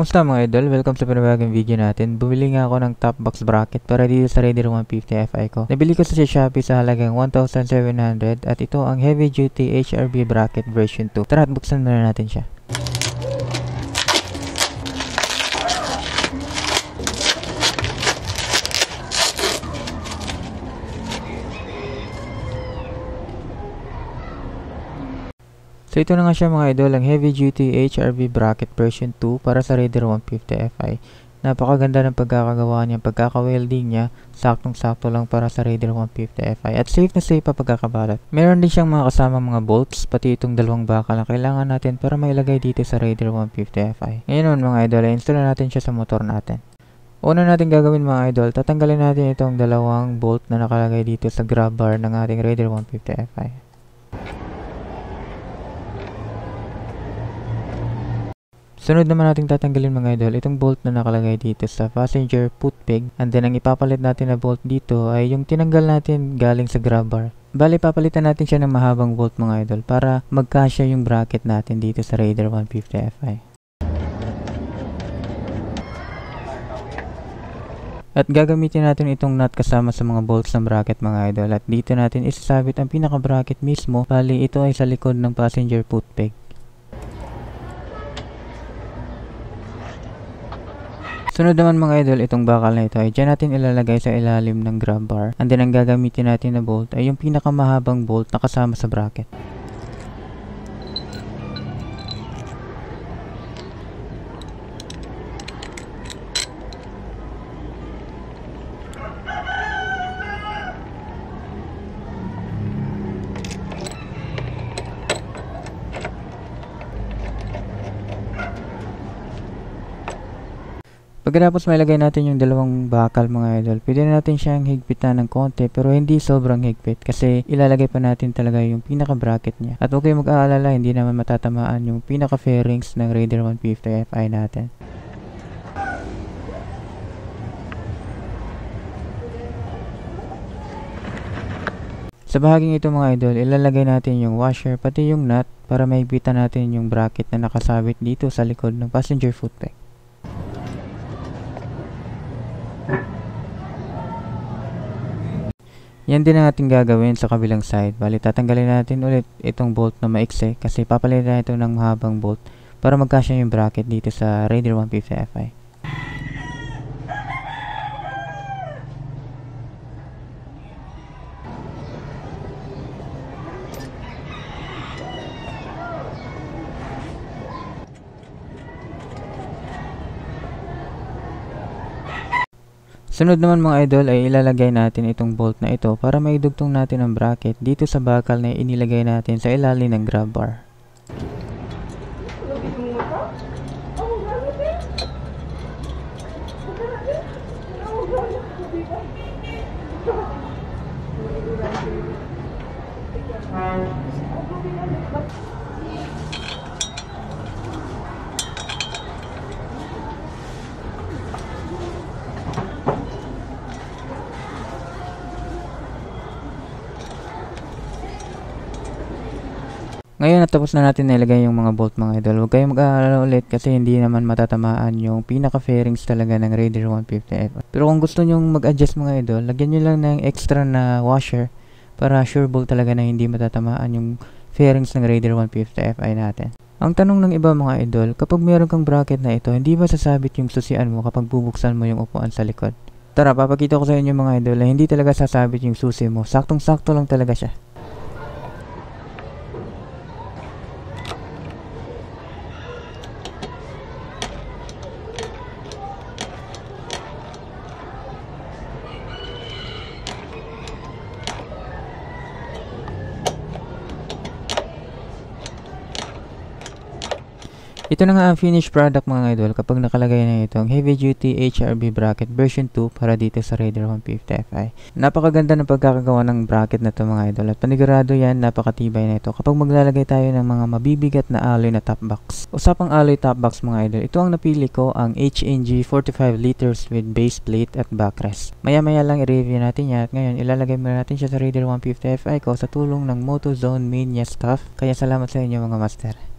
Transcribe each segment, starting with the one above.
Kamusta mga idol? Welcome sa panibagong video natin. Bumili nga ako ng top box bracket para dito sa Raider 150 Fi ko. Nabili ko sa Shopee sa halagang 1,700 at ito ang heavy duty HRB bracket version 2. Tara at buksan muna natin siya. So ito na nga siya mga idol, ang heavy duty HRV bracket version 2 para sa Raider 150 Fi. Napakaganda ng pagkakagawa niya, pagkaka-welding niya, saktong-sakto lang para sa Raider 150 Fi. At safe na safe pa pagkakabalat. Meron din siyang mga kasama mga bolts, pati itong dalawang bakal na kailangan natin para mailagay dito sa Raider 150 Fi. Ngayon mga idol, install na natin siya sa motor natin. Una natin gagawin mga idol, tatanggalin natin itong dalawang bolt na nakalagay dito sa grab bar ng ating Raider 150 Fi. Sunod naman nating tatanggalin mga idol, itong bolt na nakalagay dito sa passenger foot peg. And then ang ipapalit natin na bolt dito ay yung tinanggal natin galing sa grab bar. Bali, papalitan natin siya ng mahabang bolt mga idol para magkasya yung bracket natin dito sa Raider 150 Fi. At gagamitin natin itong nut kasama sa mga bolts ng bracket mga idol. At dito natin isasabit ang pinaka bracket mismo. Bali, ito ay sa likod ng passenger foot peg. Sunod naman mga idol, itong bakal na ito ay dyan natin ilalagay sa ilalim ng grab bar. And then ang gagamitin natin na bolt ay yung pinakamahabang bolt na kasama sa bracket. Pagkatapos mailagay natin yung dalawang bakal mga idol, pwede na natin siyang higpitan ng konti pero hindi sobrang higpit kasi ilalagay pa natin talaga yung pinaka bracket niya. At huwag kayong mag-aalala, hindi naman matatamaan yung pinaka fairings ng Raider 150 Fi natin. Sa bahaging ito mga idol, ilalagay natin yung washer pati yung nut para mahigpitan natin yung bracket na nakasabit dito sa likod ng passenger foot Yan din ang ating gagawin sa kabilang side. Bali, tatanggalin natin ulit itong bolt na maikse kasi papalitan ito ng mahabang bolt para magkasya yung bracket dito sa Raider 150 Fi. Sunod naman mga idol ay ilalagay natin itong bolt na ito para maidugtong natin ang bracket dito sa bakal na inilagay natin sa ilalim ng grab bar. Ngayon natapos na natin nilagay yung mga bolt mga idol. Huwag kayong mag-aalala ulit kasi hindi naman matatamaan yung pinaka-fairings talaga ng Raider 150F. Pero kung gusto nyo mag-adjust mga idol, lagyan nyo lang ng extra na washer para sure ball talaga na hindi matatamaan yung fairings ng Raider 150 Fi natin. Ang tanong ng iba mga idol, kapag meron kang bracket na ito, hindi ba sasabit yung susian mo kapag bubuksan mo yung upuan sa likod? Tara, papakita ko sa inyo mga idol na hindi talaga sasabit yung susi mo. Saktong-sakto lang talaga siya. Ito na nga ang finished product mga idol kapag nakalagay na itong heavy duty HRB bracket version 2 para dito sa Raider 150 Fi. Napakaganda ng pagkakagawa ng bracket na to mga idol at panigurado yan napakatibay na ito kapag maglalagay tayo ng mga mabibigat na alloy na top box. Usapang alloy top box mga idol, ito ang napili ko ang HNG 45 liters with base plate at backrest. Maya maya lang i-review natin yan at ngayon ilalagay muna natin siya sa Raider 150 Fi ko sa tulong ng MotoZone Mania staff. Kaya salamat sa inyo mga master.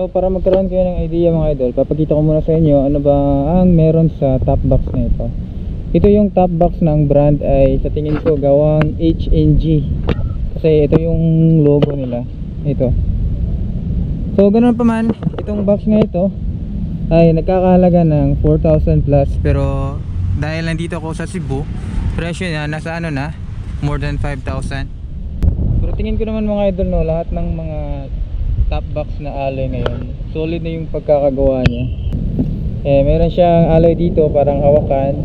So para magkaroon kayo ng idea mga idol, papakita ko muna sa inyo ano ba ang meron sa top box na ito. Ito yung top box ng brand ay sa tingin ko gawang HNG. Kasi ito yung logo nila. Ito. So ganoon pa man, itong box nga ito ay nagkakahalaga ng 4,000 plus pero dahil nandito ako sa Cebu, presyo niya nasa ano na, more than 5,000. Pero tingin ko naman mga idol no, lahat ng mga top box na alloy ngayon. Solid na yung pagkakagawa niya. Eh meron siyang alloy dito parang hawakan.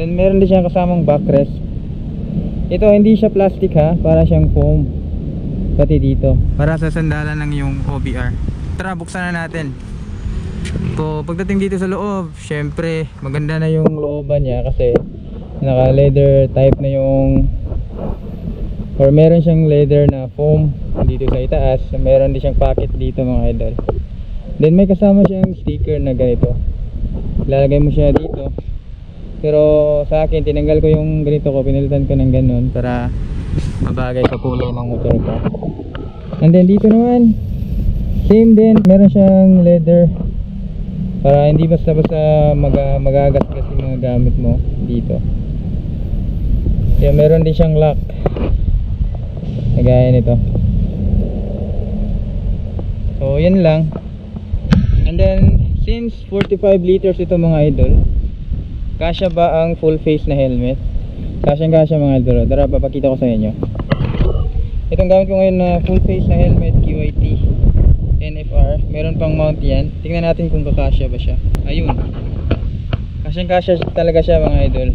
Then meron din siyang kasamang backrest. Ito hindi siya plastic ha? Para siyang foam. Pati dito. Para sa sandalan ng yung OBR tara buksan na natin. So pagdating dito sa loob syempre maganda na yung looban niya kasi naka leather type na yung or meron siyang leather na foam dito sa itaas. Meron din siyang pocket dito mga idol. Then may kasama siyang sticker na ganito. Lalagay mo siya dito. Pero sa akin tinanggal ko yung ganito ko. Pinilitan ko ng ganun para mabagay sa kulay ng motor ko. And then dito naman. Same din. Meron siyang leather para hindi basta basta mag magagasgas yung mga gamit mo dito. Kaya meron din siyang lock gaya nito. So yan lang. And then since 45 liters ito mga idol kasya ba ang full face na helmet? Kasya kasya mga idol. Tara papakita ko sa inyo. Itong gamit ko ngayon na full face na helmet QIT NFR meron pang mount yan. Tingnan natin kung kakasya ba siya. Ayun. Kasyang kasya talaga siya mga idol.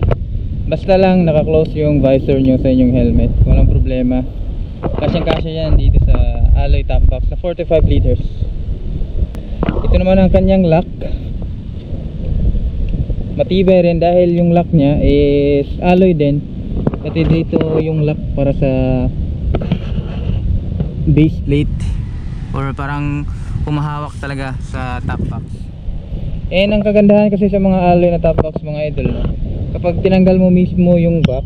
Basta lang naka-close yung visor nyo sa inyong helmet. Walang problema kasyang kasya yan dito sa alloy top box na 45 liters. Ito naman ang kanyang lock. Matibay rin dahil yung lock niya is alloy din. Pati dito yung lock para sa base plate. Or parang humahawak talaga sa top box. And ang kagandahan kasi sa mga alloy na top box mga idol kapag tinanggal mo mismo yung box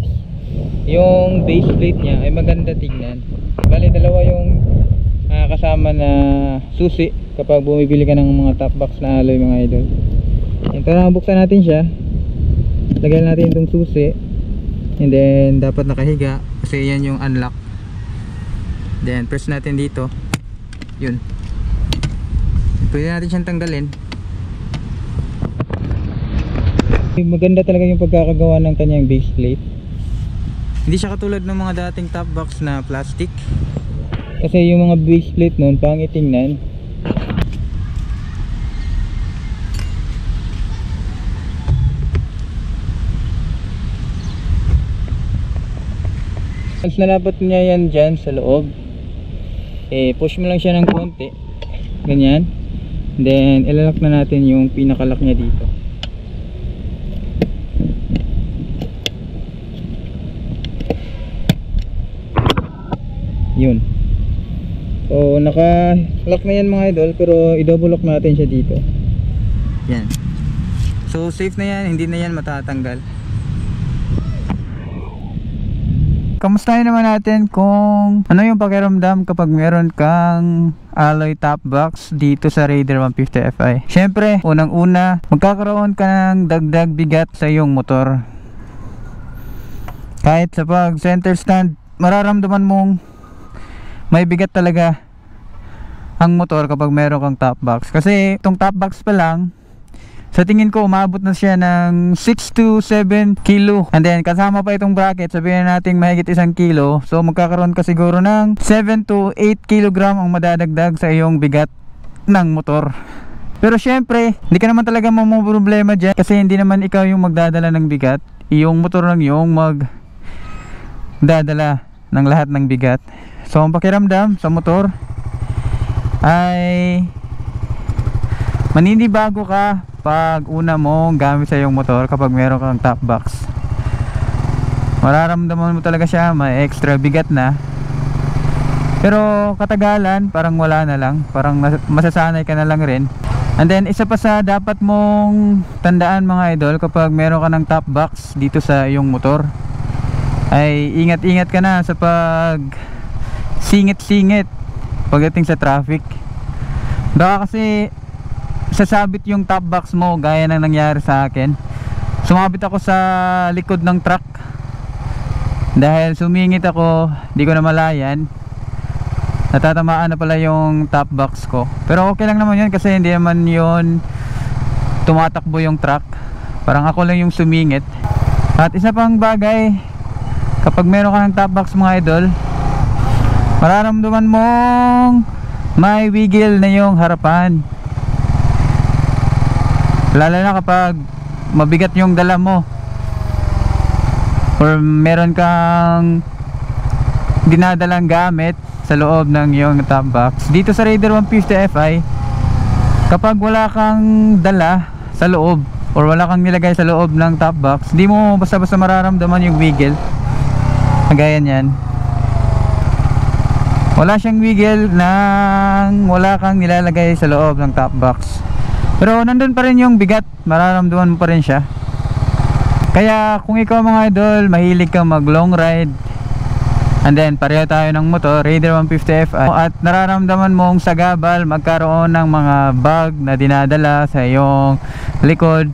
yung base plate niya ay maganda tingnan. Bali dalawa yung uh, kasama na susi kapag bumibili ka ng mga top box na alloy mga idol. Ito na buksan natin siya. Lagyan natin itong susi. And then dapat nakahiga kasi yan yung unlock. Then press natin dito. Yun. Pwede natin siyang tanggalin. Maganda talaga yung pagkakagawa ng kanyang base plate hindi siya katulad ng mga dating top box na plastic. Kasi yung mga base plate nun pangit tingnan. Once nalapat niya yan dyan sa loob. Eh push mo lang siya ng konti. Ganyan. Then ilalak na natin yung pinakalak niya dito yun so naka lock na yan mga idol pero i-double lock natin siya dito. Yan. So safe na yan. Hindi na yan matatanggal. Kamustahin naman natin kung ano yung pakiramdam kapag meron kang alloy top box dito sa Raider 150 Fi syempre unang una magkakaroon ka ng dagdag bigat sa iyong motor. Kahit sa pag center stand mararamdaman mong may bigat talaga ang motor kapag meron kang top box. Kasi itong top box pa lang sa tingin ko umabot na siya ng 6 to 7 kilo. And then kasama pa itong bracket sabihin natin mahigit isang kilo. So magkakaroon ka siguro ng 7 to 8 kilogram ang madadagdag sa iyong bigat ng motor. Pero syempre hindi ka naman talaga problema dyan kasi hindi naman ikaw yung magdadala ng bigat. Yung motor lang yung mag dadala ng lahat ng bigat. So ang pakiramdam sa motor ay maninibago ka pag una mo gamit sa iyong motor kapag meron kang top box. Mararamdaman mo talaga siya may extra bigat na. Pero katagalan parang wala na lang. Parang masasanay ka na lang rin. And then isa pa sa dapat mong tandaan mga idol kapag meron ka ng top box dito sa iyong motor ay ingat ingat ka na sa pag singit singit pagdating sa traffic Baka kasi sasabit yung top box mo gaya ng nangyari sa akin. Sumabit ako sa likod ng truck. Dahil sumingit ako, di ko na malayan. Natatamaan na pala yung top box ko. Pero okay lang naman yun kasi hindi naman yun tumatakbo yung truck. Parang ako lang yung sumingit. At isa pang bagay, kapag meron ka ng top box mga idol, mararamdaman mong may wiggle na yung harapan. Lalo na kapag mabigat yung dala mo or meron kang dinadalang gamit sa loob ng iyong top box. Dito sa Raider 150 Fi, kapag wala kang dala sa loob or wala kang nilagay sa loob ng top box, di mo basta-basta mararamdaman yung wiggle. Kagaya niyan. Wala siyang wiggle nang wala kang nilalagay sa loob ng top box. Pero nandun pa rin yung bigat, mararamdaman mo pa rin siya. Kaya kung ikaw mga idol, mahilig kang mag long ride, and then pareho tayo ng motor, Raider 150 Fi, at nararamdaman mong sagabal magkaroon ng mga bag na dinadala sa iyong likod,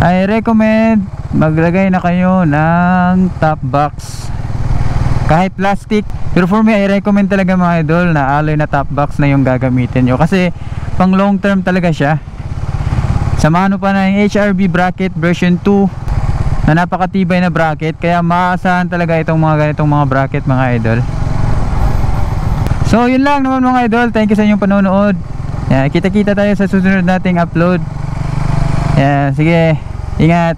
I recommend maglagay na kayo ng top box kahit plastic. Pero for me I recommend talaga mga idol na alloy na top box na yung gagamitin nyo. Kasi pang long term talaga siya. Samahan mo pa na yung HRB bracket version 2 na napakatibay na bracket. Kaya maasahan talaga itong mga ganitong mga bracket mga idol. So yun lang naman mga idol. Thank you sa inyong panonood. Yeah, kita kita tayo sa susunod nating upload. Yeah, sige. Ingat